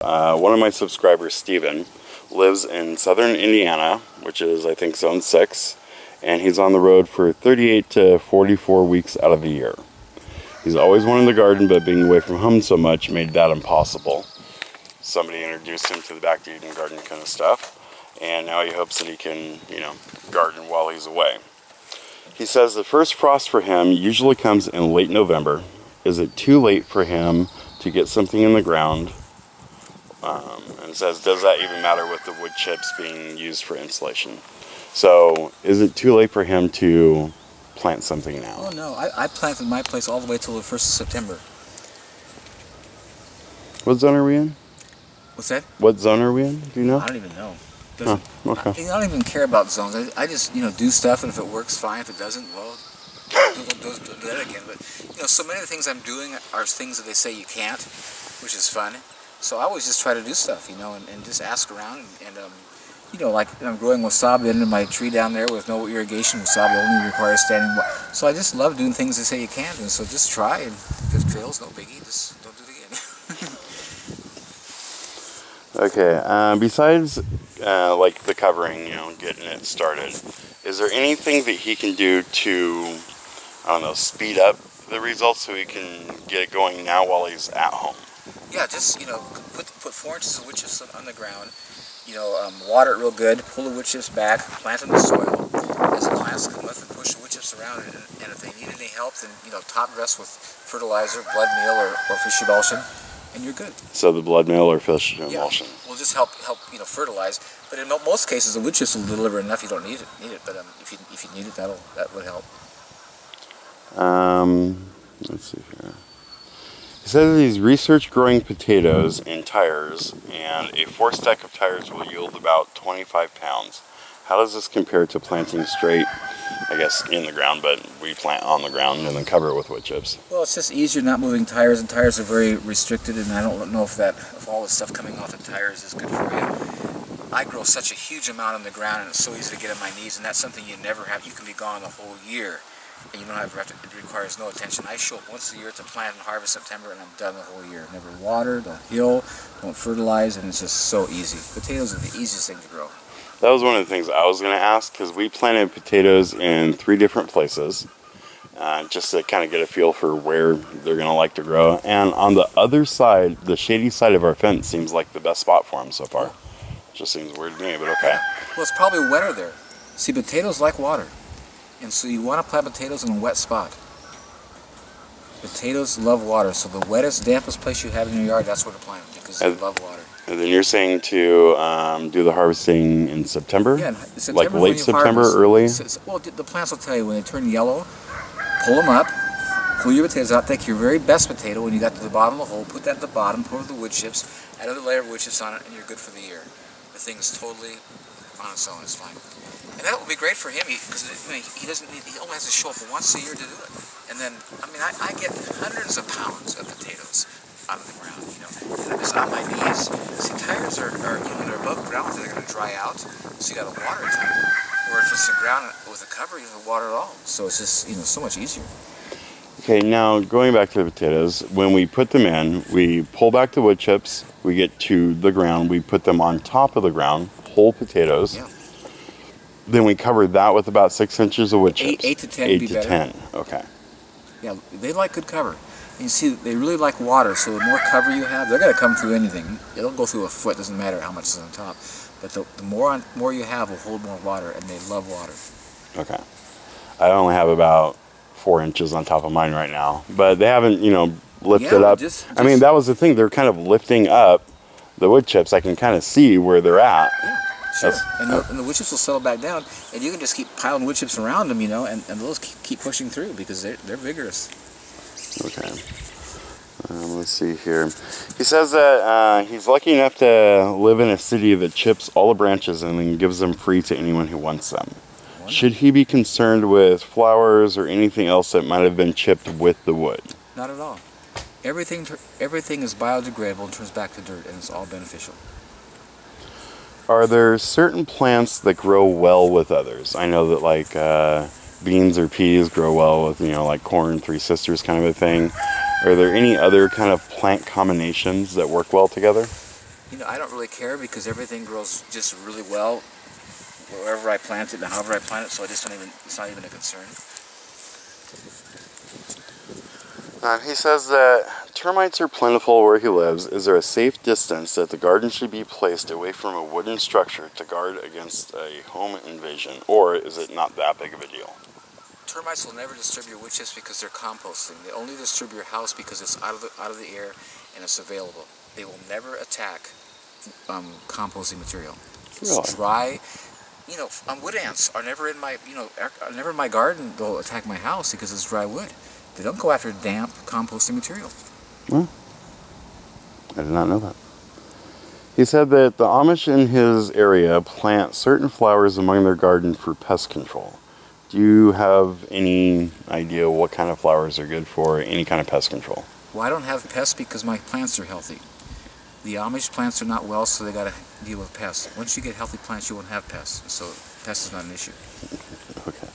Uh, one of my subscribers, Steven, lives in southern Indiana, which is, I think, zone 6, and he's on the road for 38 to 44 weeks out of the year. He's always wanted the garden, but being away from home so much made that impossible. Somebody introduced him to the back to Eden garden kind of stuff, and now he hopes that he can, you know, garden while he's away. He says the first frost for him usually comes in late November. Is it too late for him to get something in the ground? Um, and says, does that even matter with the wood chips being used for insulation? So, is it too late for him to plant something now? Oh no, I, I planted my place all the way till the first of September. What zone are we in? What's that? What zone are we in? Do you know? I don't even know. Doesn't, okay. I, I don't even care about zones. I, I just you know do stuff, and if it works, fine. If it doesn't, well, do, do, do, do that again. But you know, so many of the things I'm doing are things that they say you can't, which is fun. So I always just try to do stuff, you know, and, and just ask around. And, and um, you know, like I'm growing wasabi into my tree down there with no irrigation. Wasabi only requires standing water. So I just love doing things they say you can't. And so just try, and if it fails, no biggie. Just don't do it again. Okay. Uh, besides, uh, like the covering, you know, getting it started, is there anything that he can do to, I don't know, speed up the results so he can get it going now while he's at home? Yeah, just you know, put put four inches of wood chips on the ground. You know, um, water it real good. Pull the wood chips back. Plant them in the soil. As the plants come with, and push the wood chips around. And, and if they need any help, then you know, top dress with fertilizer, blood meal, or, or fish emulsion, and you're good. So the blood meal or fish emulsion? Yeah, will just help help you know fertilize. But in most cases, the wood chips will deliver enough. You don't need it. Need it. But um, if you if you need it, that'll that would help. Um, let's see here. He says these research growing potatoes in tires, and a four stack of tires will yield about 25 pounds. How does this compare to planting straight, I guess, in the ground, but we plant on the ground and then cover it with wood chips? Well, it's just easier not moving tires, and tires are very restricted, and I don't know if that, if all the stuff coming off the tires is good for you. I grow such a huge amount on the ground, and it's so easy to get on my knees, and that's something you never have. You can be gone the whole year, and you don't have, it requires no attention. I show up once a year to plant and harvest September, and I'm done the whole year. Never water, don't hill, don't fertilize, and it's just so easy. Potatoes are the easiest thing to grow. That was one of the things I was going to ask because we planted potatoes in three different places uh, just to kind of get a feel for where they're going to like to grow. And on the other side, the shady side of our fence seems like the best spot for them so far. Just seems weird to me, but okay. Well, it's probably wetter there. See, potatoes like water, and so you want to plant potatoes in a wet spot. Potatoes love water, so the wettest, dampest place you have in your yard, that's where to plant them because they love water. And then you're saying to um, do the harvesting in September? Yeah, in September like late September, harvest. early? Well, the plants will tell you when they turn yellow, pull them up, pull your potatoes out, take your very best potato when you got to the bottom of the hole, put that at the bottom, pour the wood chips, add another layer of wood chips on it, and you're good for the year. The thing is totally on its own, it's fine. And that will be great for him because I mean, he doesn't need, he only has to show up once a year to do it. And then, I mean, I, I get hundreds of pounds of potatoes out of the ground, you know, and I'm just on my knees. See, tires are, are you know, they're above ground, they're going to dry out, so you got to water them. Or if it's the ground with a cover, you don't water at all. So it's just, you know, so much easier. Okay, now going back to the potatoes, when we put them in, we pull back the wood chips, we get to the ground, we put them on top of the ground, whole potatoes. Yeah. Then we cover that with about six inches of wood Eight- chips. eight to 10 Eight be to better. ten. Okay. Yeah, they like good cover. And you see, they really like water, so the more cover you have, they're going to come through anything. It'll go through a foot, doesn't matter how much is on top. But the, the more on, more you have will hold more water, and they love water. Okay. I only have about four inches on top of mine right now, but they haven't, you know, lifted Yeah, up. just- I mean, that was the thing. They're kind of lifting up the wood chips. I can kind of see where they're at. Sure. And the, and the wood chips will settle back down, and you can just keep piling wood chips around them, you know, and, and those keep, keep pushing through because they're, they're vigorous. Okay. Um, let's see here. He says that uh, he's lucky enough to live in a city that chips all the branches and then gives them free to anyone who wants them. Should he be concerned with flowers or anything else that might have been chipped with the wood? Not at all. Everything, everything is biodegradable and turns back to dirt, and it's all beneficial. Are there certain plants that grow well with others? I know that like uh, beans or peas grow well with you know like corn, three sisters kind of a thing. Are there any other kind of plant combinations that work well together? You know, I don't really care because everything grows just really well wherever I plant it and however I plant it, so I just don't even, it's not even a concern. Uh, he says that termites are plentiful where he lives. Is there a safe distance that the garden should be placed away from a wooden structure to guard against a home invasion, or is it not that big of a deal? Termites will never disturb your wood chips because they're composting. They only disturb your house because it's out of the, out of the air and it's available. They will never attack um, composting material. It's Really? dry. You know, um, wood ants are never in my, you know, are never in my garden. They'll attack my house because it's dry wood. They don't go after damp composting material. Well, I did not know that. He said that the Amish in his area plant certain flowers among their garden for pest control. Do you have any idea what kind of flowers are good for any kind of pest control? Well, I don't have pests because my plants are healthy. The Amish plants are not well, so they got to deal with pests. Once you get healthy plants, you won't have pests. So pests is not an issue. Okay.